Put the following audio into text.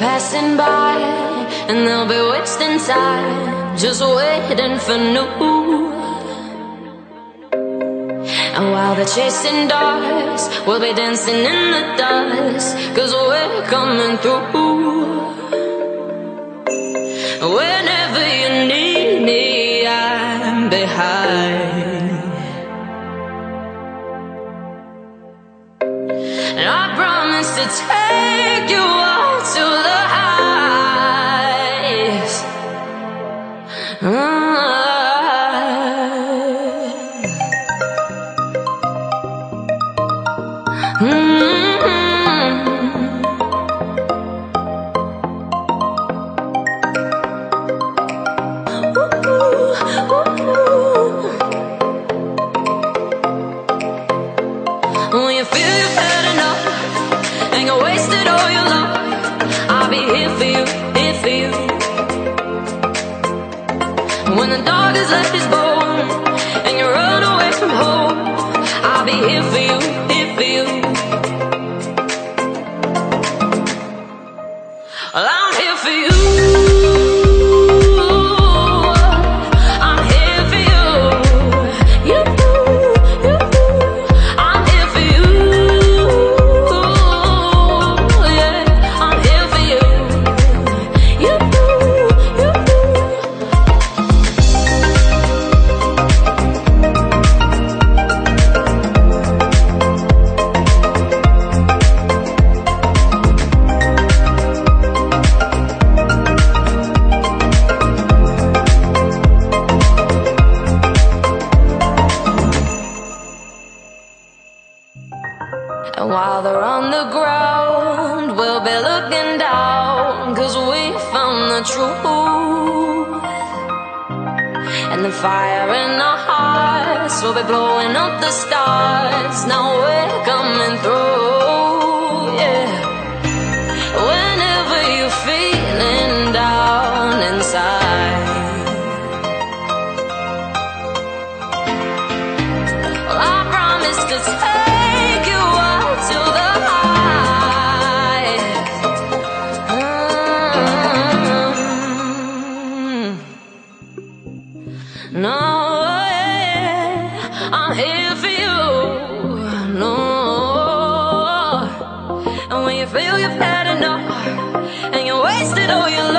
passing by, and they'll be wasting time, just waiting for new. And while they're chasing dogs, we'll be dancing in the dust, cause we're coming through. Whenever you need me, I'm behind. And I promise to take you Mm-hmm. The dog has left his bone and you run away from home, I'll be here for you, here for you. Well, I'm here for you. While they're on the ground, we'll be looking down, cause we found the truth. And the fire in our hearts will be blowing up the stars. Now we're coming through, yeah. Whenever you're feeling down inside. I promise to for you. No, and when you feel you've had enough and you wasted all your